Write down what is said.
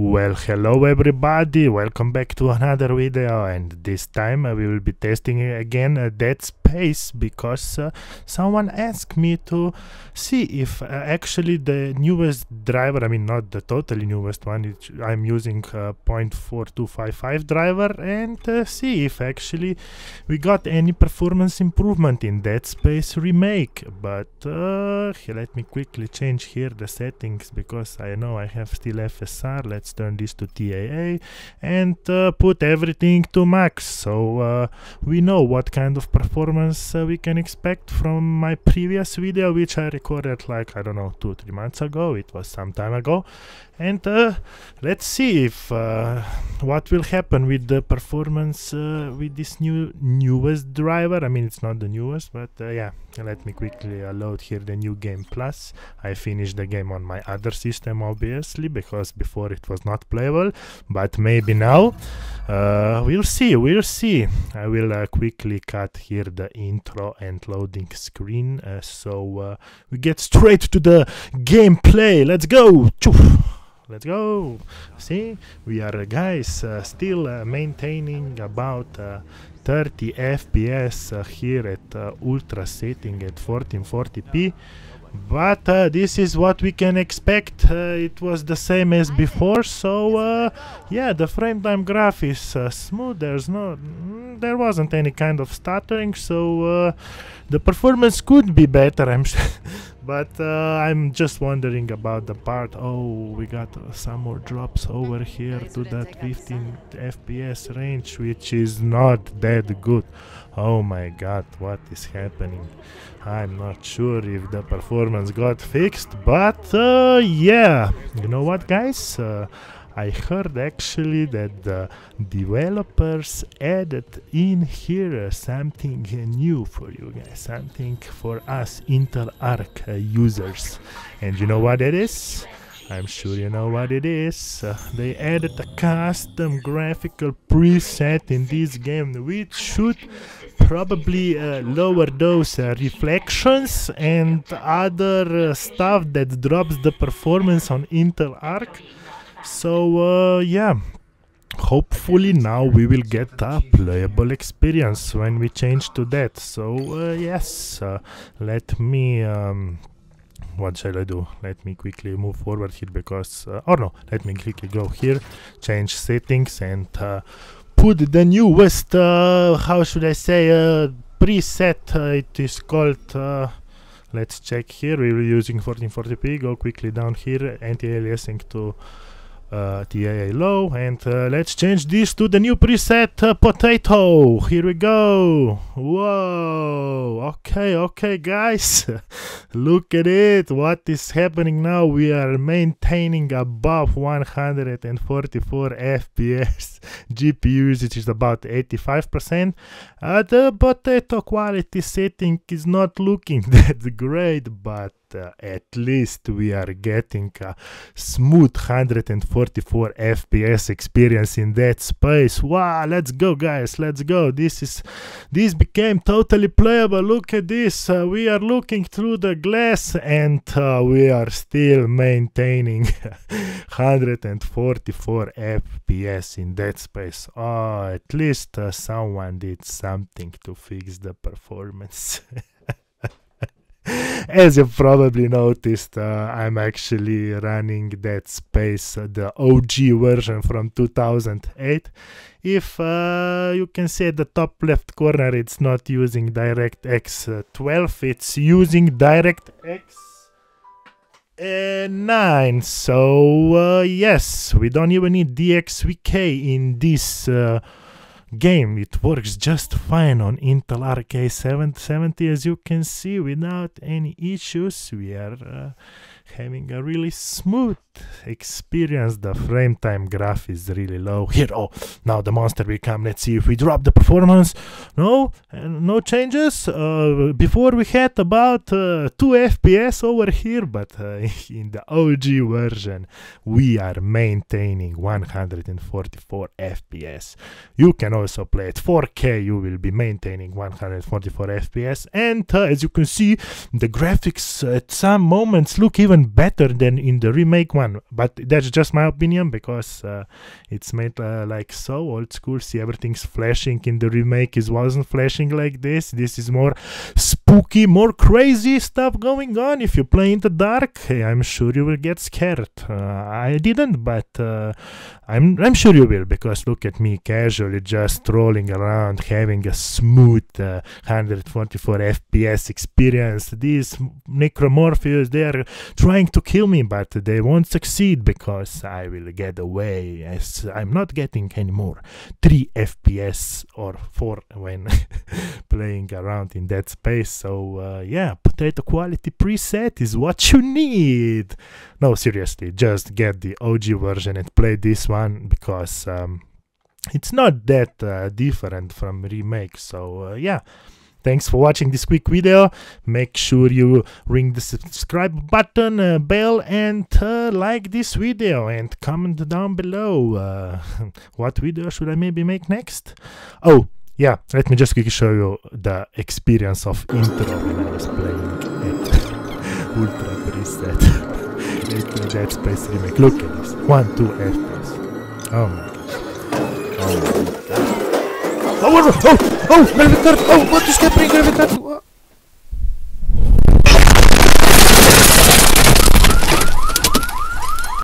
Well, hello everybody, welcome back to another video and this time uh, we will be testing again uh, Dead Space because uh, someone asked me to see if uh, actually the newest driver, I mean not the totally newest one, I'm using uh, 0.4255 driver and uh, see if actually we got any performance improvement in Dead Space Remake. But let me quickly change here the settings because I know I have still FSR, let's turn this to TAA and uh, put everything to max so uh, we know what kind of performance uh, we can expect from my previous video which I recorded like I don't know two three months ago it was some time ago. And uh, let's see if uh, what will happen with the performance uh, with this new newest driver. I mean it's not the newest but yeah let me quickly load here the new game plus. I finished the game on my other system obviously because before it was not playable but maybe now. Uh, we'll see we'll see. I will uh, quickly cut here the intro and loading screen uh, so uh, we get straight to the gameplay. Let's go! Let's go! See? We are uh, guys uh, still maintaining about 30 fps here at ultra setting at 1440p but uh, this is what we can expect. Uh, it was the same as before so uh, yeah the frame time graph is uh, smooth. There's no mm, there wasn't any kind of stuttering so uh, the performance could be better. I'm but uh, i'm just wondering about the part oh we got some more drops over here to that 15 fps range which is not that good. Oh my god what is happening? I'm not sure if the performance got fixed but uh, yeah. You know what guys? Uh, I heard actually that the developers added in here something new for you guys, something for us Intel Arc uh, users. And you know what it is? I'm sure you know what it is. Uh, they added a custom graphical preset in this game which should probably uh, lower those uh, reflections and other uh, stuff that drops the performance on Intel Arc. So uh, yeah, hopefully now we will get a playable experience when we change to that. So uh, yes, let me um, what shall I do? Let me quickly move forward here because, uh, or no, let me quickly go here, change settings and uh, put the newest, uh, how should I say, uh, preset. Uh, it is called, uh, let's check here, we are using 1440p, go quickly down here, anti-aliasing to uh, TAA low. And uh, let's change this to the new preset uh, potato. Here we go. Whoa. Okay okay guys. Look at it. What is happening now? We are maintaining above 144 fps gpu usage is about 85 percent. Uh, the potato quality setting is not looking that great but uh, at least we are getting a smooth 144 fps experience in Dead Space. Wow let's go guys let's go. This is this became totally playable. Look at this uh, we are looking through the glass and uh, we are still maintaining 144 fps in Dead Space. Oh at least uh, someone did something to fix the performance as you probably noticed, uh, I'm actually running Dead Space, the OG version from 2008. If uh, you can see at the top left corner, it's not using DirectX 12, it's using DirectX uh, 9. So, uh, yes, we don't even need DXVK in this uh, game. It works just fine on Intel Arc A770 as you can see without any issues. We are uh, having a really smooth experience. The frame time graph is really low. Here, oh, now the monster will come. Let's see if we drop the performance. No, uh, no changes. Uh, before we had about uh, 2 FPS over here, but uh, in the OG version, we are maintaining 144 FPS. You can also play at 4K. You will be maintaining 144 FPS. And uh, as you can see, the graphics at some moments look even better than in the remake one. But that's just my opinion because uh, it's made uh, like so old school. See, everything's flashing in the remake. It wasn't flashing like this. This is more spooky, more crazy stuff going on. If you play in the dark, I'm sure you will get scared. Uh, I didn't, but uh, I'm I'm sure you will because look at me casually just strolling around, having a smooth uh, 144 FPS experience. These necromorphs, they are trying to kill me, but they won't succeed because I will get away as I'm not getting any more 3 FPS or 4 when playing around in that space. So uh, yeah, potato quality preset is what you need. No, seriously, just get the OG version and play this one because um, it's not that uh, different from remake. So uh, yeah. Thanks for watching this quick video. Make sure you ring the subscribe button, uh, bell, and uh, like this video. And comment down below uh, what video should I maybe make next. Oh, yeah, let me just quickly show you the experience of intro when I was playing it. Ultra preset. it, Dead Space remake. Look at this. 1, 2 FPS. Oh my gosh. Oh my god. Oh, oh, oh, oh, gravitar! Oh, what is happening, gravitar?